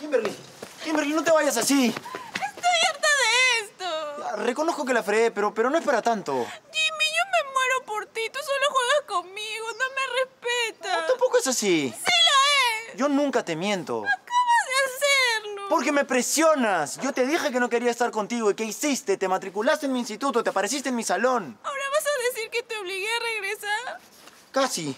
Kimberly, Kimberly, no te vayas así. Estoy harta de esto. Ya, Reconozco que la fregué, pero, pero no es para tanto. Jimmy, yo me muero por ti. Tú solo juegas conmigo. No me respetas. Tampoco es así. Sí lo es. Yo nunca te miento. Acabas de hacerlo. Porque me presionas. Yo te dije que no quería estar contigo. ¿Y qué hiciste? Te matriculaste en mi instituto, te apareciste en mi salón. ¿Ahora vas a decir que te obligué a regresar? Casi.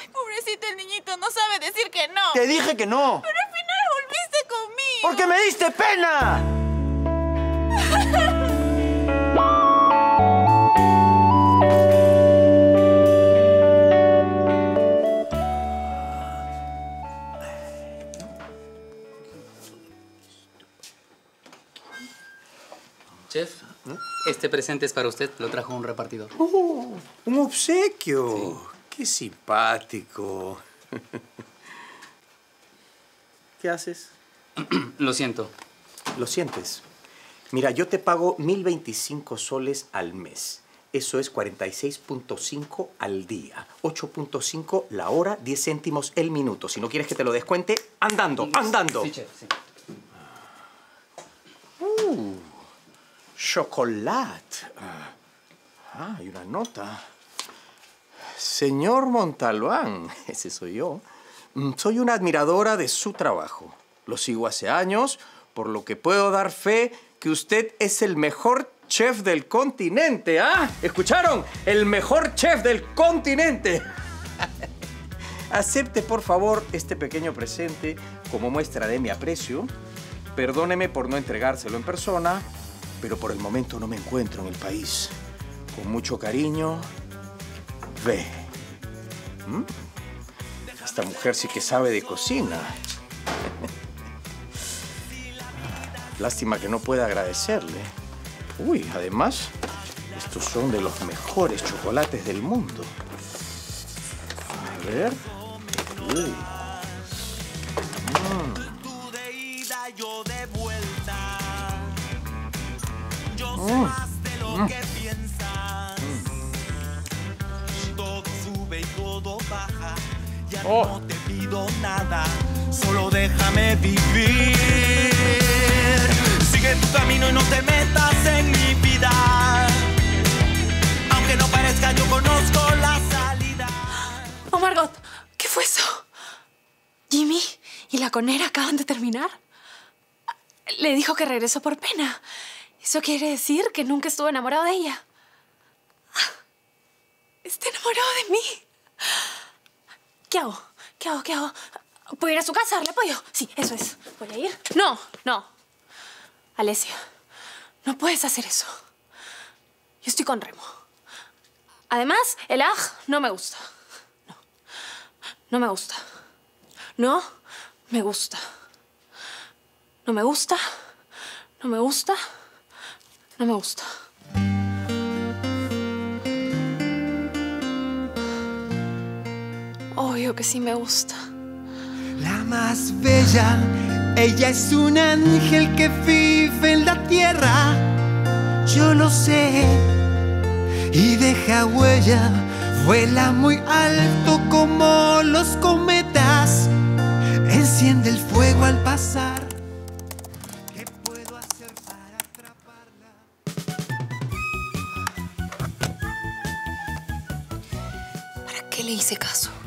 Ay, pobrecito el niñito. No sabe decir que no. Te dije que no. Pero al final volviste conmigo. Porque me diste pena. Chef, este presente es para usted. Lo trajo un repartidor. Oh, un obsequio. Qué simpático. ¿Qué haces? Lo siento. Lo sientes. Mira, yo te pago 1025 soles al mes. Eso es 46.5 al día. 8.5 la hora, 10 céntimos el minuto. Si no quieres que te lo descuente, andando, andando. Sí, chef, sí. Uh, chocolate. Ah, Ah, hay una nota. Señor Montalbán, ese soy yo. Mm, Soy una admiradora de su trabajo. Lo sigo hace años, por lo que puedo dar fe que usted es el mejor chef del continente, ¿ah? ¿Escucharon? El mejor chef del continente. Acepte, por favor, este pequeño presente como muestra de mi aprecio. Perdóneme por no entregárselo en persona, pero por el momento no me encuentro en el país. Con mucho cariño, ve. ¿Mm? Esta mujer sí que sabe de cocina. Lástima que no pueda agradecerle. Uy, además, estos son de los mejores chocolates del mundo. A ver. Uy. Mm. todo baja. Ya Oh. no te pido nada, solo déjame vivir. Sigue tu camino y no te metas en mi vida. Aunque no parezca, yo conozco la salida. Oh, Margot, ¿qué fue eso? ¿Jimmy y la conera acaban de terminar? Le dijo que regresó por pena. ¿Eso quiere decir que nunca estuvo enamorado de ella? Está enamorado de mí. ¿Qué hago? ¿Qué hago? ¿Qué hago? ¿Puedo ir a su casa darle apoyo? Sí, eso es. ¿Voy a ir? No, no. Alesia, no puedes hacer eso. Yo estoy con Remo. Además, el aj no me gusta. No. No me gusta. No me gusta. No me gusta. No me gusta. No me gusta. Obvio que sí me gusta. La más bella, ella es un ángel que Yo lo sé. Y deja huella, vuela muy alto como los cometas. Enciende el fuego al pasar. ¿Qué puedo hacer para atraparla? ¿Para qué le hice caso?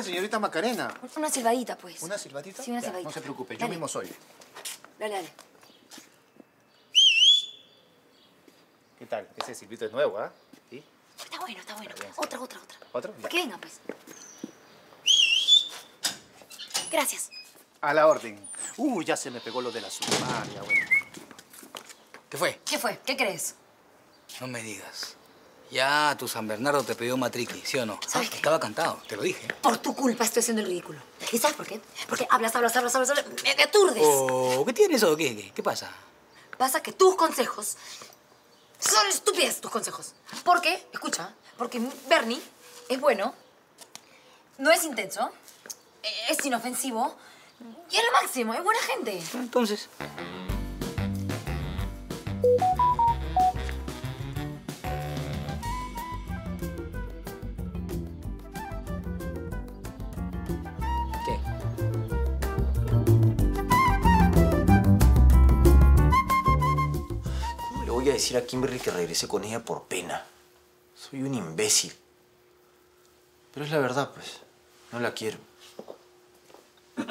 ¿Qué fue, señorita Macarena? Una silbadita, pues. ¿Una silbatita? Sí, una Ya, silbadita. No se preocupe, yo mismo soy. Dale, dale. ¿Qué tal? Ese silbito es nuevo, ¿ah? ¿Sí? Está bueno, está bueno. bien, sí. Otra, otra, otra. ¿Otro? Ya. Que venga, pues. Gracias. A la orden. Uh, ya se me pegó lo de la sumaria, bueno. ¿Qué fue? ¿Qué fue? ¿Qué crees? No me digas. Ya tu San Bernardo te pidió matriqui, ¿sí o no? ¿Sabes Ah, qué? Estaba cantado, te lo dije. Por tu culpa estoy haciendo el ridículo. ¿Y sabes por qué? Porque hablas, hablas, hablas, hablas, hablas, me, me aturdes. Oh, ¿Qué tienes o qué, qué? ¿Qué pasa? Pasa que tus consejos son estúpidos tus consejos. ¿Por qué? Escucha, porque Bernie es bueno, no es intenso, es inofensivo, Y es lo máximo, es buena gente. Entonces. Le voy a decir a Kimberly que regresé con ella por pena? Soy un imbécil. Pero es la verdad, pues. No la quiero.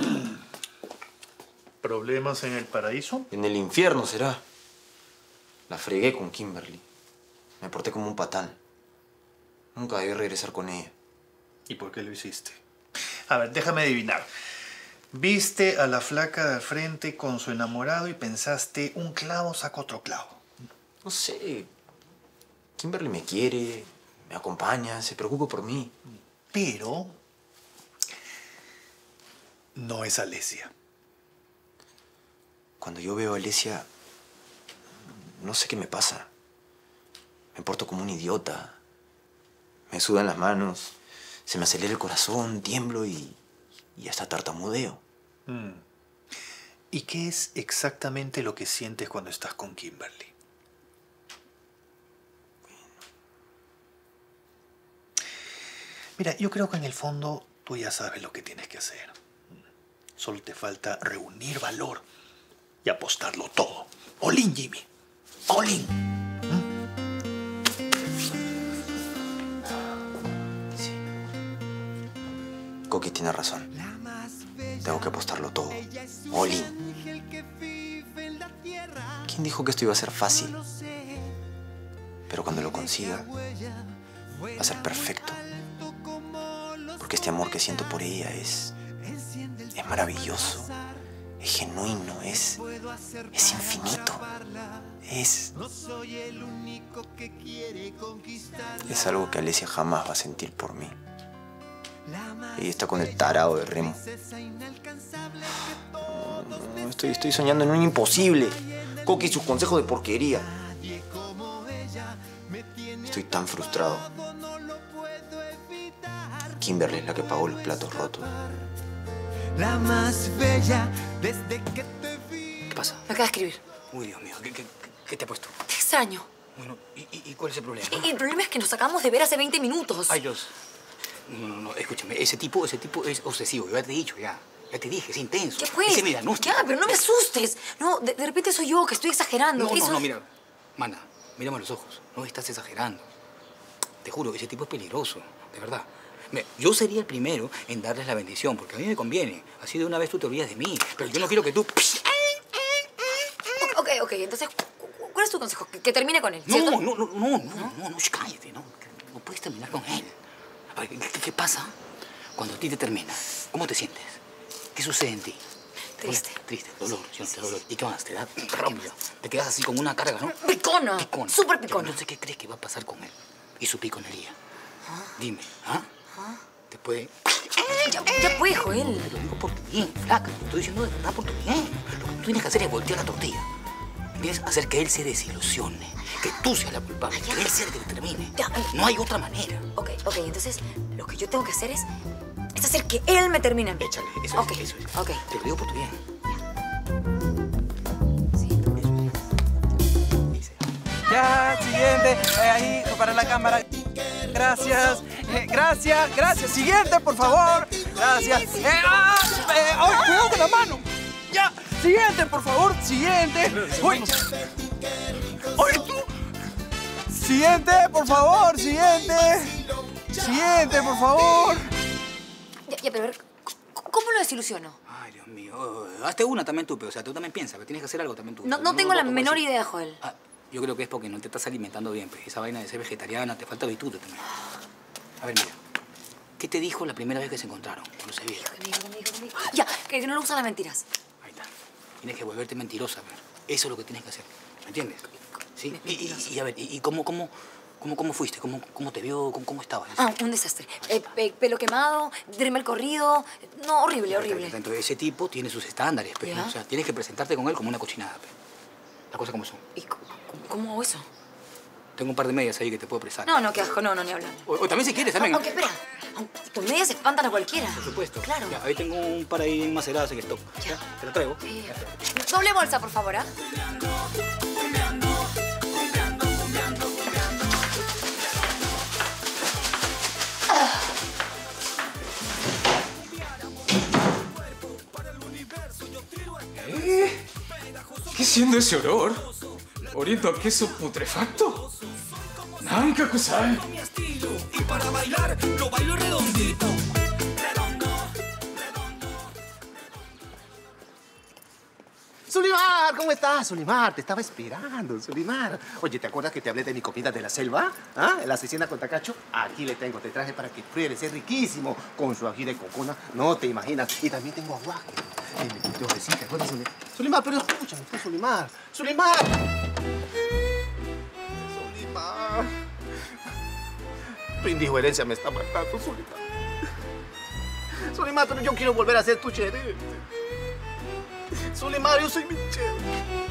¿Problemas en el paraíso? En el infierno será. La fregué con Kimberly. Me porté como un patán. Nunca debí regresar con ella. ¿Y por qué lo hiciste? A ver, déjame adivinar. Viste a la flaca de al frente con su enamorado y pensaste, un clavo saca otro clavo. No sé. Kimberly me quiere, me acompaña, se preocupa por mí. Pero no es Alesia. Cuando yo veo a Alesia, no sé qué me pasa. Me porto como un idiota. Me sudan las manos, se me acelera el corazón, tiemblo y, y hasta tartamudeo. Mm. ¿Y qué es exactamente lo que sientes cuando estás con Kimberly? Mira, yo creo que en el fondo tú ya sabes lo que tienes que hacer. Solo te falta reunir valor y apostarlo todo. Olin, Jimmy. Olin. Sí. Coqui tiene razón. Tengo que apostarlo todo. Oli. ¿Quién dijo que esto iba a ser fácil? Pero cuando lo consiga, va a ser perfecto. Porque este amor que siento por ella es. es maravilloso. Es genuino, es. es infinito. Es. Es algo que Alesia jamás va a sentir por mí. Ella está con el tarado de Remo. Estoy, estoy soñando en un imposible. Coqui y sus consejos de porquería. Estoy tan frustrado. Kimberly es la que pagó los platos rotos. La más bella desde que te vi. ¿Qué pasa? Me acaba de escribir. Uy, Dios mío, ¿qué, qué, qué te ha puesto? Te extraño. Bueno, ¿y, y- cuál es el problema? Y el problema es que nos acabamos de ver hace 20 minutos. Ay, Dios. No, no, no, escúchame, ese tipo, ese tipo es obsesivo, ya te he dicho, ya. Ya te dije, es intenso. ¿Qué pues? Ese mira, no. Ya, pero no me asustes. No, de, de repente soy yo que estoy exagerando. No, Eso no, no, mira. Mana, mírame a los ojos. No estás exagerando. Te juro, ese tipo es peligroso, de verdad. Yo sería el primero en darles la bendición, porque a mí me conviene. Así de una vez tú te olvidas de mí. Pero yo no quiero que tú... Ok, ok, entonces, cu- cu- ¿cuál es tu consejo? Que, termine con él, No, no, no, no, no, no, no, cállate, no. No puedes terminar con él. A ver, ¿qué, qué- pasa cuando a ti te termina? ¿Cómo te sientes? ¿Qué sucede en ti? Triste. Triste, dolor, ¿sí no? dolor. ¿Y qué más? Te da rabia. Te quedas así con una carga, ¿no? Picona. Picona. Súper picona. Entonces, ¿qué crees que va a pasar con él? Y su piconería. Dime, ¿ah? Te puede... Ya, ya pues, Joel. Te lo digo por tu bien, flaca. Te lo estoy diciendo de verdad por tu bien. Lo que tú tienes que hacer es voltear la tortilla. Tienes que hacer que él se desilusione. Que tú seas la culpable. Que él sea el que te termine. Ya. No hay otra manera. Ok, ok, entonces lo que yo tengo que hacer es, es hacer que él me termine. Échale, eso Ok, es, eso es. ok. Te lo digo por tu bien. Ya, siguiente. Eh, ahí, para la cámara. Gracias. Eh, gracias, gracias. Siguiente, por favor. Gracias. Eh, ah, eh, ay, cuidado con la mano. Ya. Siguiente, por favor. Siguiente. Uy. Oye, tú. Siguiente, por favor. Siguiente. Siguiente, por favor. Ya, ya, pero a ver, ¿cómo lo desilusiono? Ay, Dios mío. Hazte una también tú, pero o sea, tú también piensas, pero tienes que hacer algo también tú. No, no tengo la menor idea, Joel. Ah, yo creo que es porque no te estás alimentando bien, pues. Esa vaina de ser vegetariana, te falta virtud también. A ver, mira. ¿Qué te dijo la primera vez que se encontraron? Cuando se vieron. ¿Qué me dijo, qué me dijo, qué me dijo? Ya, que no le gustan las mentiras. Ahí está. Tienes que volverte mentirosa, ver. Eso es lo que tienes que hacer. ¿Me entiendes? ¿Sí? Y, y- y a ver, ¿y, y cómo, cómo, cómo, cómo fuiste? ¿Cómo, cómo te vio? ¿Cómo, cómo estabas? Ah, un desastre. Eh, pe- pelo quemado, rimel corrido. No, horrible, horrible. Ese tipo tiene sus estándares, pues, ¿no? Ya. O sea, tienes que presentarte con él como una cochinada, pues. Las cosas como son. ¿Y cómo, hago eso? tengo un par de medias ahí que te puedo prestar. No, no, qué asco. No, no, ni hablar. O, o también si quieres, también. Aunque, espera. Tus medias espantan a cualquiera. Por supuesto. Claro. Ya, ahí tengo un par ahí enmaceradas en stock. Ya. Te lo traigo. Eh, doble bolsa, por favor, ¿ah? ¿Qué siendo ese olor? ¿Oriento a queso putrefacto? Nanka kusai. Sulimar, ¿cómo estás, Sulimar? Te estaba esperando, Sulimar. Oye, ¿te acuerdas que te hablé de mi comida de la selva? ¿Ah? La asesina con tacacho. Aquí le tengo, te traje para que pruebes. Es riquísimo. Con su ají de cocona, no te imaginas. Y también tengo aguaje. Eh, me quitó recita, ¿te acuerdas, Sulimar? Sulimar, pero escúchame, Sulimar. Sulimar. Sulimar. Tu indiferencia me está matando, Sulimar. Sulimar, pero yo quiero volver a ser tu gerente. Sulimar, yo soy Michelle.